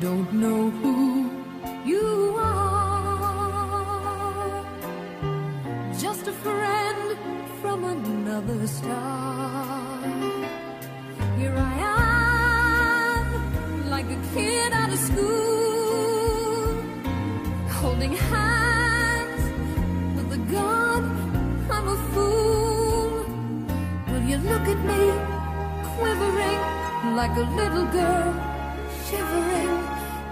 don't know who you are. Just a friend from another star. Here I am, like a kid out of school, holding hands with a god. I'm a fool. Will you look at me, quivering like a little girl? Shivering?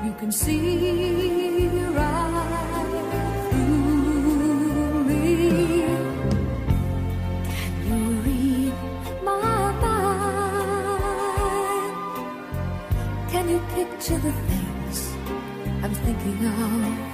You can see right through me. Can you read my mind? Can you picture the things I'm thinking of?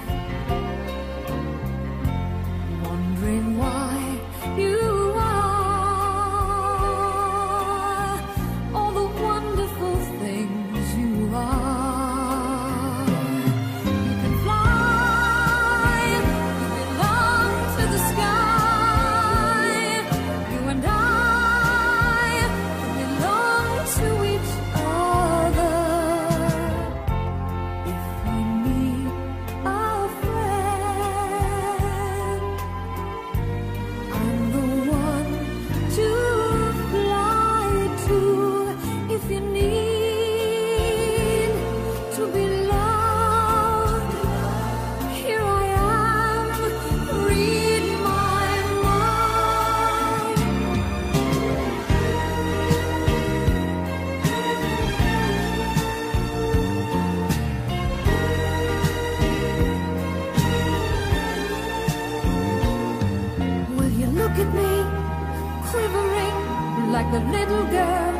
Like a little girl,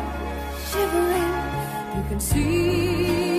shivering? You can see